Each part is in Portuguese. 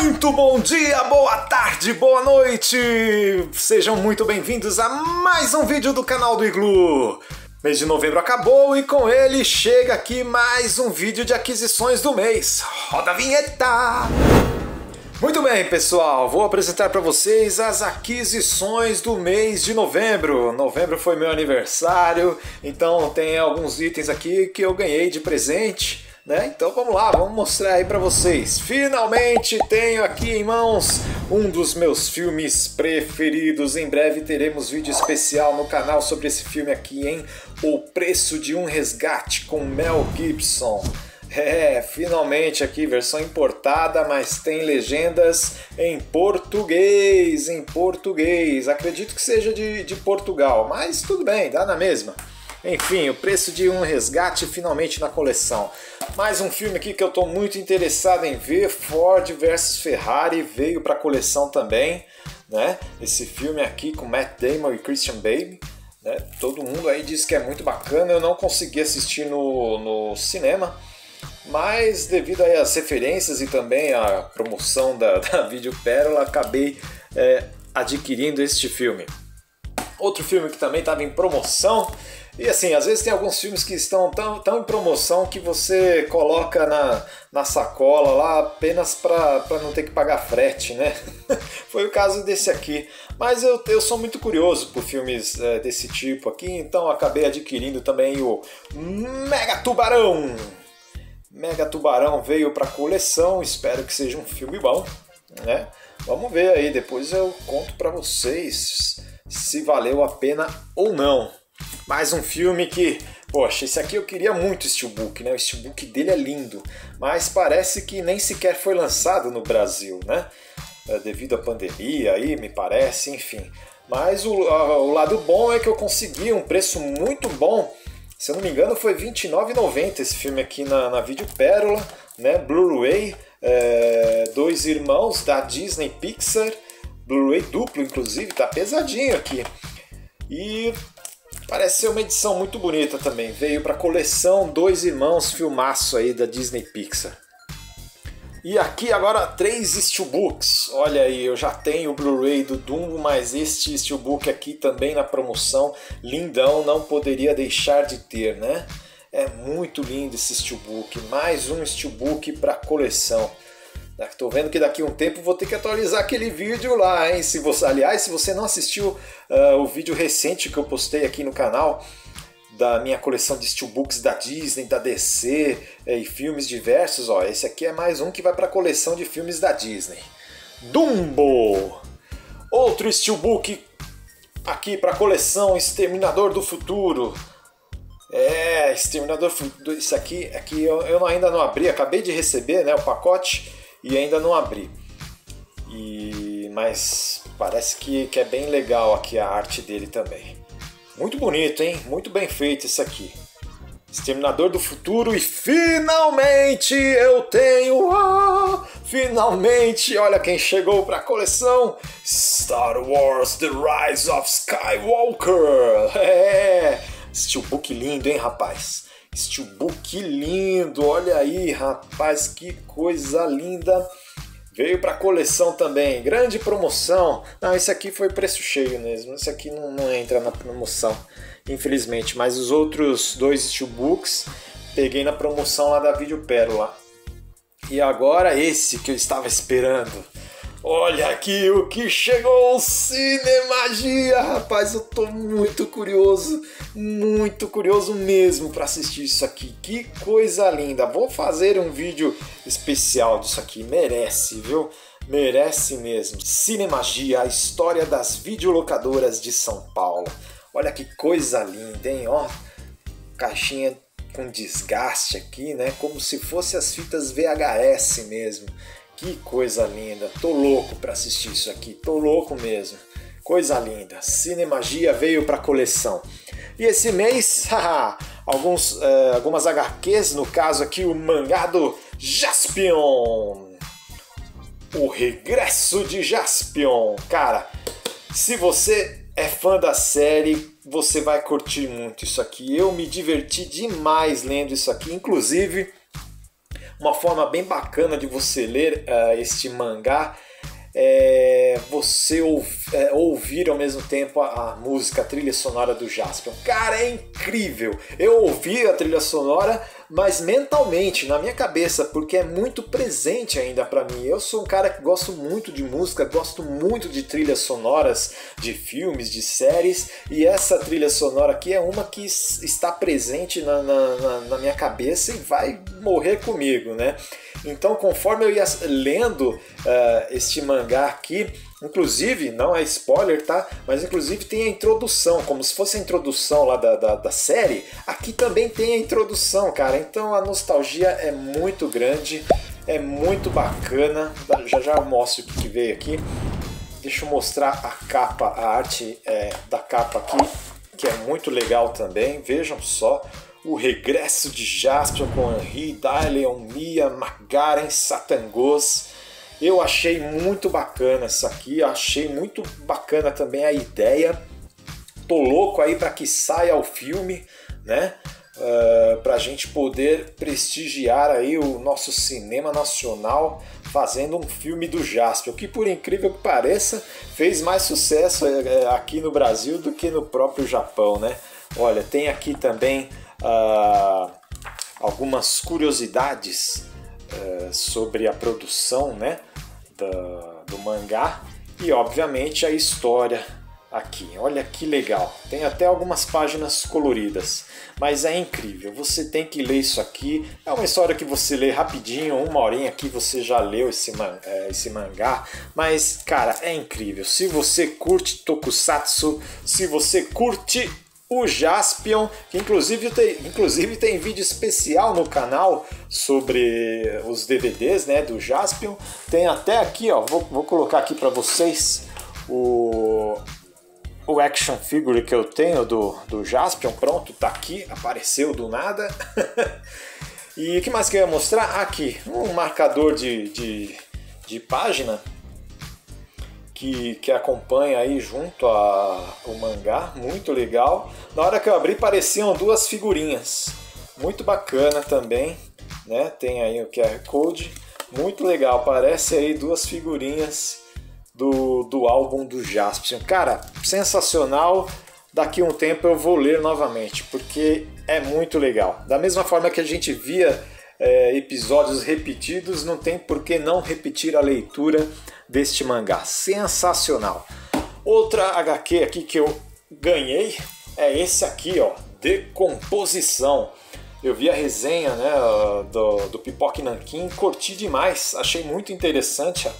Muito bom dia, boa tarde, boa noite! Sejam muito bem-vindos a mais um vídeo do canal do Iglu. Mês de novembro acabou e com ele chega aqui mais um vídeo de aquisições do mês. Roda a vinheta! Muito bem, pessoal, vou apresentar para vocês as aquisições do mês de novembro. Novembro foi meu aniversário, então tem alguns itens aqui que eu ganhei de presente né? Então vamos lá, vamos mostrar aí para vocês. Finalmente tenho aqui em mãos um dos meus filmes preferidos. Em breve teremos vídeo especial no canal sobre esse filme aqui, hein? O Preço de um Resgate com Mel Gibson. É, finalmente aqui, versão importada, mas tem legendas em português, em português. Acredito que seja de, de Portugal, mas tudo bem, dá na mesma. Enfim, o preço de um resgate finalmente na coleção. Mais um filme aqui que eu estou muito interessado em ver, Ford versus Ferrari, veio para a coleção também, né? Esse filme aqui com Matt Damon e Christian Bale, né? Todo mundo aí diz que é muito bacana, eu não consegui assistir no, no cinema, mas devido às referências e também à promoção da, da Vídeo Pérola, acabei é, adquirindo este filme. Outro filme que também estava em promoção e assim, às vezes tem alguns filmes que estão tão, tão em promoção que você coloca na, na sacola lá apenas para não ter que pagar frete, né? Foi o caso desse aqui. Mas eu, eu sou muito curioso por filmes é, desse tipo aqui, então acabei adquirindo também o Mega Tubarão. Mega Tubarão veio para coleção, espero que seja um filme bom, né? Vamos ver aí, depois eu conto para vocês se valeu a pena ou não. Mais um filme que, poxa, esse aqui eu queria muito o Steelbook, né? O Steelbook dele é lindo, mas parece que nem sequer foi lançado no Brasil, né? É, devido à pandemia aí, me parece, enfim. Mas o, o lado bom é que eu consegui um preço muito bom. Se eu não me engano, foi R$29,90 esse filme aqui na, na Vídeo Pérola, né? Blu-ray, é, dois irmãos da Disney Pixar, Blu-ray duplo, inclusive, tá pesadinho aqui. E Parece ser uma edição muito bonita também. Veio para coleção Dois Irmãos, filmaço aí da Disney Pixar. E aqui agora três steelbooks. Olha aí, eu já tenho o Blu-ray do Dumbo, mas este steelbook aqui também na promoção, lindão, não poderia deixar de ter, né? É muito lindo esse steelbook, mais um steelbook para coleção. Estou vendo que daqui a um tempo vou ter que atualizar aquele vídeo lá, hein? Se você, aliás, se você não assistiu uh, o vídeo recente que eu postei aqui no canal da minha coleção de steelbooks da Disney, da DC eh, e filmes diversos, ó, esse aqui é mais um que vai para a coleção de filmes da Disney. Dumbo! Outro steelbook aqui para a coleção Exterminador do Futuro. É, Exterminador do Futuro. Isso aqui, aqui eu, eu ainda não abri, acabei de receber né, o pacote e ainda não abri. E mas parece que, que é bem legal aqui a arte dele também. Muito bonito, hein? Muito bem feito isso aqui. Exterminador do Futuro e finalmente eu tenho ah, finalmente olha quem chegou para a coleção Star Wars The Rise of Skywalker é steelbook lindo hein rapaz Steelbook lindo, olha aí, rapaz, que coisa linda. Veio para coleção também, grande promoção. Não, esse aqui foi preço cheio mesmo, esse aqui não, não entra na promoção, infelizmente. Mas os outros dois Steelbooks peguei na promoção lá da Vídeo Pérola. E agora esse que eu estava esperando. Olha aqui o que chegou, Cinemagia! Rapaz, eu tô muito curioso, muito curioso mesmo para assistir isso aqui. Que coisa linda! Vou fazer um vídeo especial disso aqui, merece, viu? Merece mesmo. Cinemagia, a história das videolocadoras de São Paulo. Olha que coisa linda, hein? Ó, caixinha com desgaste aqui, né? Como se fosse as fitas VHS mesmo. Que coisa linda. Tô louco para assistir isso aqui. Tô louco mesmo. Coisa linda. Cinemagia veio para coleção. E esse mês, alguns, uh, algumas HQs, no caso aqui o mangá do Jaspion. O regresso de Jaspion. Cara, se você é fã da série, você vai curtir muito isso aqui. Eu me diverti demais lendo isso aqui. Inclusive, uma forma bem bacana de você ler uh, este mangá é você é, ouvir ao mesmo tempo a, a, música, a trilha sonora do Jaspion. Cara, é incrível! Eu ouvi a trilha sonora, mas mentalmente, na minha cabeça, porque é muito presente ainda para mim. Eu sou um cara que gosto muito de música, gosto muito de trilhas sonoras de filmes, de séries, e essa trilha sonora aqui é uma que está presente na, na, na, na minha cabeça e vai morrer comigo, né? Então, conforme eu ia lendo uh, este mangá aqui, inclusive, não é spoiler, tá? Mas inclusive tem a introdução, como se fosse a introdução lá da, da, da série, aqui também tem a introdução, cara. Então a nostalgia é muito grande, é muito bacana. Já já mostro o que, veio aqui. Deixa eu mostrar a capa, a arte é, da capa aqui, que é muito legal também. Vejam só o regresso de Jasper com Henri, Daileon, Mia, Magaren, Satangos. Eu achei muito bacana isso aqui, achei muito bacana também a ideia. Tô louco aí para que saia o filme, né? Uh, ah, para a gente poder prestigiar aí o nosso cinema nacional fazendo um filme do Jasper, que por incrível que pareça fez mais sucesso uh, aqui no Brasil do que no próprio Japão, né? Olha, tem aqui também uh, algumas curiosidades uh, sobre a produção né, da, do mangá e, obviamente, a história aqui. Olha que legal! Tem até algumas páginas coloridas, mas é incrível. Você tem que ler isso aqui. É uma história que você lê rapidinho, uma horinha aqui você já leu esse, man é, esse mangá. Mas, cara, é incrível. Se você curte Tokusatsu, se você curte o Jaspion, que inclusive tem, inclusive tem vídeo especial no canal sobre os DVDs né, do Jaspion. Tem até aqui, ó, vou, vou colocar aqui para vocês o, o action figure que eu tenho do, do Jaspion. Pronto, tá aqui, apareceu do nada. e o que mais que eu ia mostrar? Aqui, um marcador de, de, de página que, que acompanha aí junto ao mangá, muito legal. Na hora que eu abri pareciam duas figurinhas, muito bacana também, né? Tem aí o QR Code, muito legal, parece aí duas figurinhas do, do álbum do Jaspion. Cara, sensacional. Daqui um tempo eu vou ler novamente, porque é muito legal. Da mesma forma que a gente via é, episódios repetidos, não tem por que não repetir a leitura deste mangá. Sensacional! Outra HQ aqui que eu ganhei é esse aqui, ó, Decomposição. Eu vi a resenha né, do, do Pipoque Nankin, curti demais, achei muito interessante,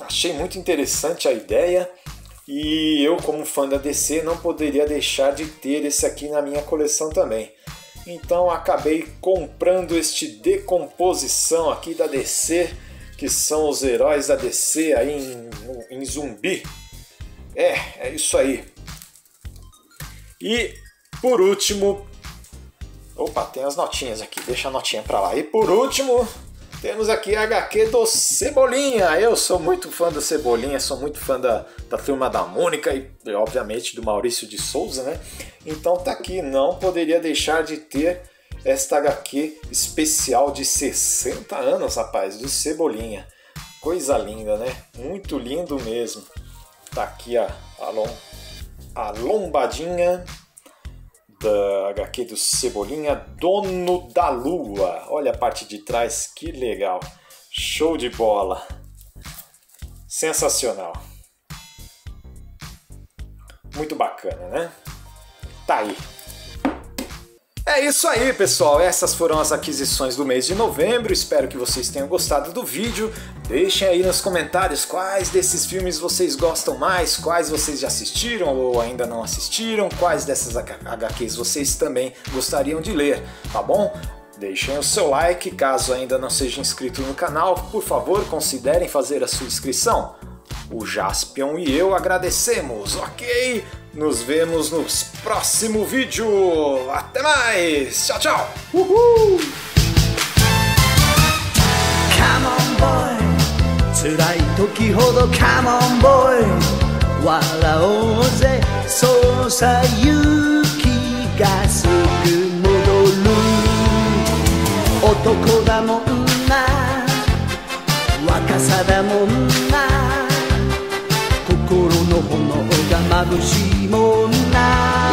achei muito interessante a ideia e eu, como fã da DC, não poderia deixar de ter esse aqui na minha coleção também. Então acabei comprando este Decomposição aqui da DC que são os heróis da DC aí em, em zumbi. É, é isso aí. E por último, opa, tem as notinhas aqui, deixa a notinha pra lá. E por último, temos aqui a HQ do Cebolinha. Eu sou muito fã do Cebolinha, sou muito fã da, da turma da Mônica e, obviamente, do Maurício de Souza, né? Então tá aqui, não poderia deixar de ter esta HQ especial de 60 anos, rapaz, do Cebolinha. Coisa linda, né? Muito lindo mesmo. Tá aqui a, a, lom, a lombadinha da HQ do Cebolinha, Dono da Lua. Olha a parte de trás, que legal. Show de bola. Sensacional. Muito bacana, né? Tá aí. É isso aí, pessoal. Essas foram as aquisições do mês de novembro. Espero que vocês tenham gostado do vídeo. Deixem aí nos comentários quais desses filmes vocês gostam mais, quais vocês já assistiram ou ainda não assistiram, quais dessas HQs vocês também gostariam de ler, tá bom? Deixem o seu like, caso ainda não seja inscrito no canal, por favor considerem fazer a sua inscrição. O Jaspion e eu agradecemos, ok? Nos vemos no próximo vídeo. Até mais. Tchau, tchau. Uhul. Come on, boy. 辛い時ほど Come on, boy. 笑おうぜ。そうさ、勇気がすぐ戻る。 男だもんな若さだもんな 眩しいもんな